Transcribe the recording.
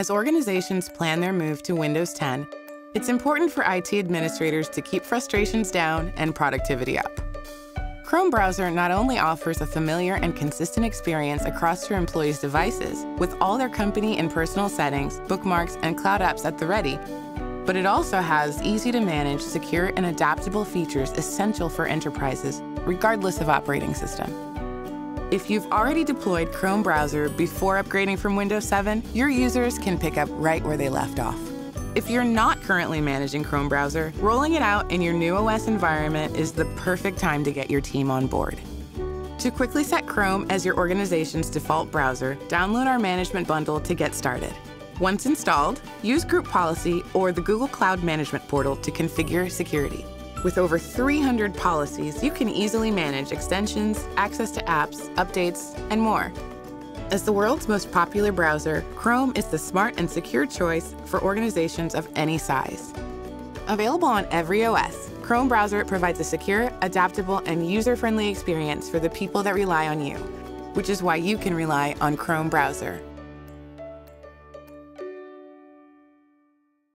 As organizations plan their move to Windows 10, it's important for IT administrators to keep frustrations down and productivity up. Chrome browser not only offers a familiar and consistent experience across your employees' devices with all their company and personal settings, bookmarks, and cloud apps at the ready, but it also has easy to manage, secure, and adaptable features essential for enterprises, regardless of operating system. If you've already deployed Chrome browser before upgrading from Windows 7, your users can pick up right where they left off. If you're not currently managing Chrome browser, rolling it out in your new OS environment is the perfect time to get your team on board. To quickly set Chrome as your organization's default browser, download our management bundle to get started. Once installed, use Group Policy or the Google Cloud Management Portal to configure security. With over 300 policies, you can easily manage extensions, access to apps, updates, and more. As the world's most popular browser, Chrome is the smart and secure choice for organizations of any size. Available on every OS, Chrome browser provides a secure, adaptable, and user-friendly experience for the people that rely on you, which is why you can rely on Chrome browser.